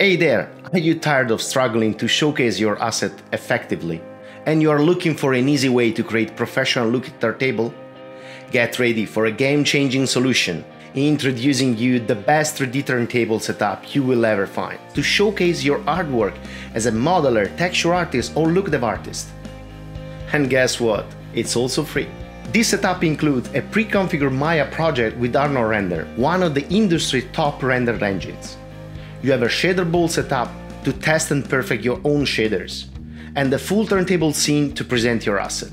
Hey there, are you tired of struggling to showcase your asset effectively? And you are looking for an easy way to create professional look at looking table? Get ready for a game-changing solution introducing you the best 3D turntable setup you will ever find to showcase your artwork as a modeler, texture artist or look dev artist. And guess what? It's also free. This setup includes a pre-configured Maya project with Arnold Render, one of the industry top render engines you have a shader bowl set up to test and perfect your own shaders, and the full turntable scene to present your asset.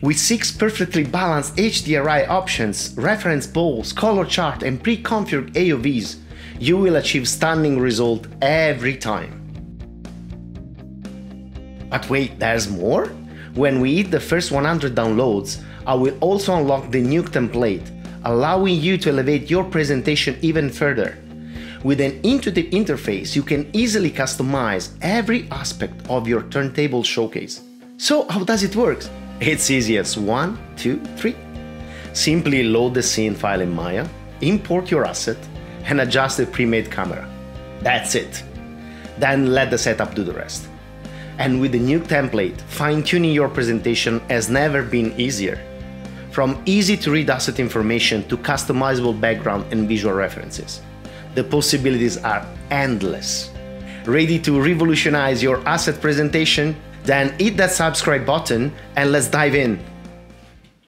With six perfectly balanced HDRI options, reference bowls, color chart, and pre-configured AOVs, you will achieve stunning result every time. But wait, there's more? When we hit the first 100 downloads, I will also unlock the Nuke template, allowing you to elevate your presentation even further with an intuitive interface, you can easily customize every aspect of your turntable showcase. So how does it work? It's easy as one, two, three. Simply load the scene file in Maya, import your asset, and adjust the pre-made camera. That's it. Then let the setup do the rest. And with the Nuke template, fine-tuning your presentation has never been easier. From easy to read asset information to customizable background and visual references the possibilities are endless. Ready to revolutionize your asset presentation? Then hit that subscribe button and let's dive in.